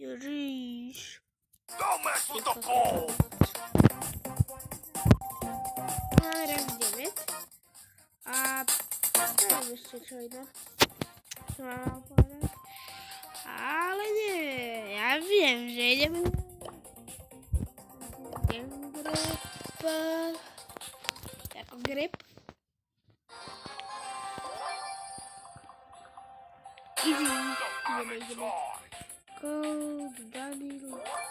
Yarış. Don't mess with the ball! Narazimy. A co jeszcze czego? Ale nie, ja wiem, że jedziemy grypa jako gryp. Easy. Idziemy, in idziemy. go, Danilo.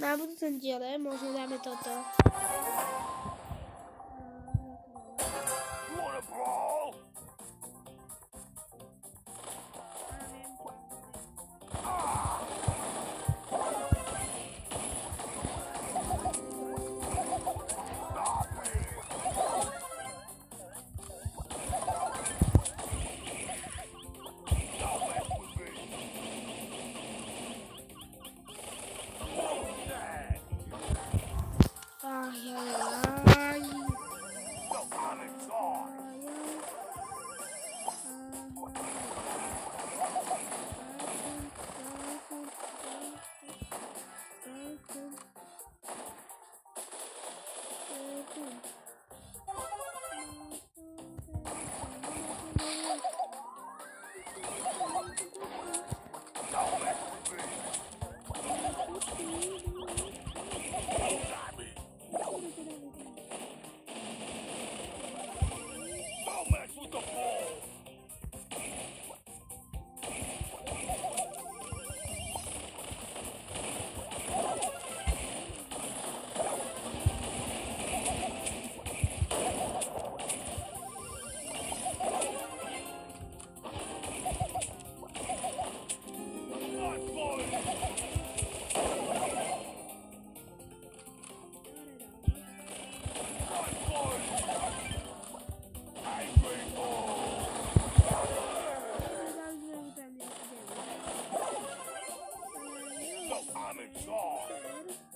na budúcom diele možno dáme toto. It's on.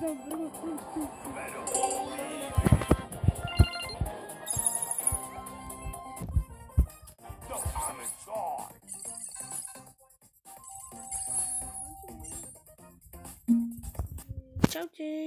Ciao, ciao.